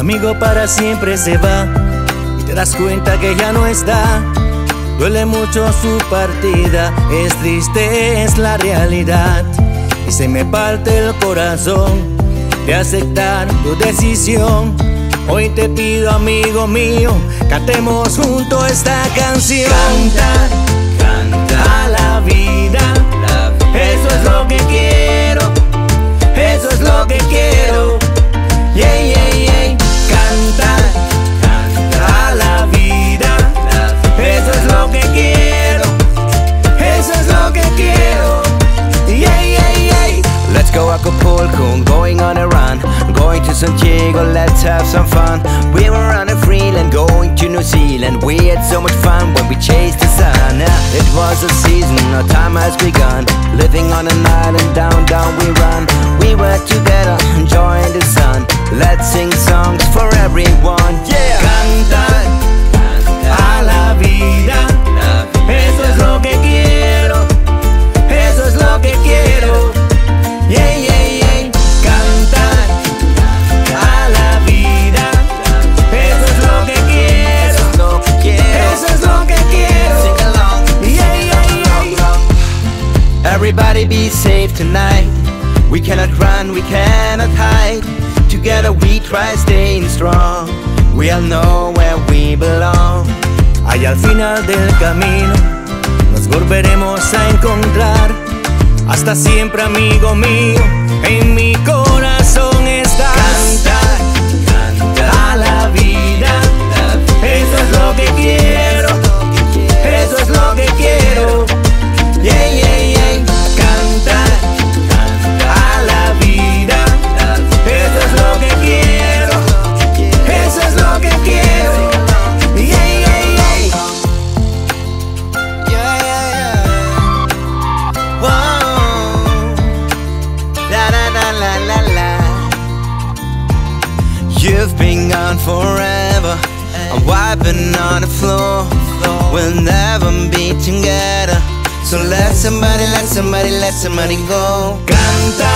amigo para siempre se va y te das cuenta que ya no está. Duele mucho su partida, es triste, es la realidad. Y se me parte el corazón de aceptar tu decisión. Hoy te pido, amigo mío, cantemos junto esta canción. Let's go Acapulco, going on a run. Going to Santiago, let's have some fun. We were on a freeland, going to New Zealand. We had so much fun when we chased the sun. It was a season, our time has begun. Living on an island, down, down we run. We were together, enjoying Everybody be safe tonight. We cannot run, we cannot hide. Together we try staying strong. We all know where we belong. Allá al final del camino nos volveremos a encontrar. Hasta siempre, amigo mío, en mi corazón estás. Canta, canta a la vida, eso es lo que quiero, forever. I'm wiping on the floor. We'll never be together. So let somebody, let somebody, let somebody go. Canta,